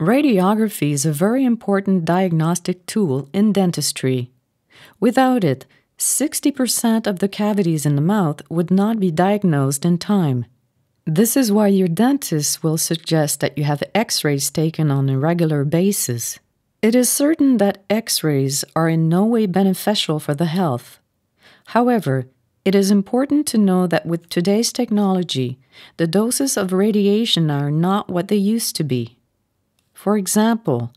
Radiography is a very important diagnostic tool in dentistry. Without it, 60% of the cavities in the mouth would not be diagnosed in time. This is why your dentist will suggest that you have x rays taken on a regular basis. It is certain that x rays are in no way beneficial for the health. However, it is important to know that with today's technology, the doses of radiation are not what they used to be. For example,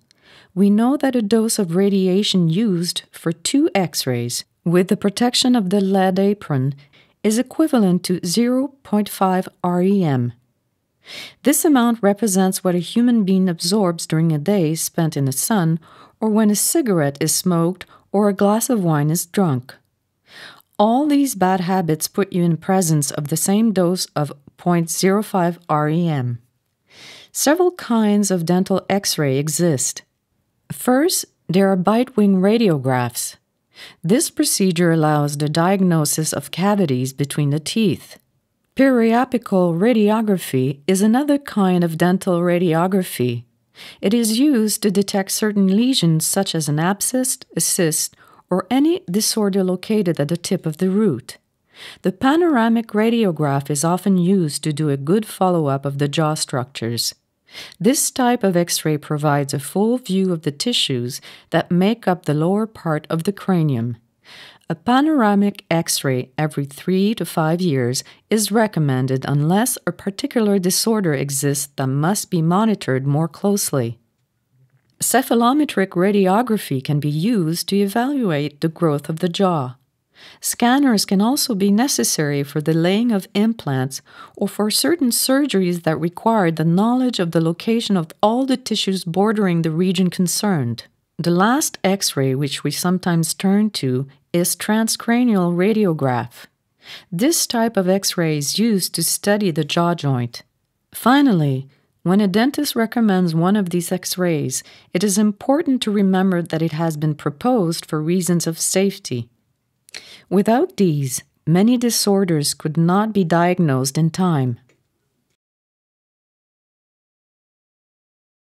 we know that a dose of radiation used for two x rays with the protection of the lead apron is equivalent to 0.5 REM. This amount represents what a human being absorbs during a day spent in the sun or when a cigarette is smoked or a glass of wine is drunk. All these bad habits put you in presence of the same dose of 0.05 REM. Several kinds of dental x ray exist. First, there are bite wing radiographs. This procedure allows the diagnosis of cavities between the teeth. Periapical radiography is another kind of dental radiography. It is used to detect certain lesions such as an abscess, a cyst, or any disorder located at the tip of the root. The panoramic radiograph is often used to do a good follow up of the jaw structures. This type of X ray provides a full view of the tissues that make up the lower part of the cranium. A panoramic X ray every three to five years is recommended unless a particular disorder exists that must be monitored more closely. Cephalometric radiography can be used to evaluate the growth of the jaw. Scanners can also be necessary for the laying of implants or for certain surgeries that require the knowledge of the location of all the tissues bordering the region concerned. The last X ray, which we sometimes turn to, is transcranial radiograph. This type of X ray is used to study the jaw joint. Finally, when a dentist recommends one of these X rays, it is important to remember that it has been proposed for reasons of safety. Without these, many disorders could not be diagnosed in time.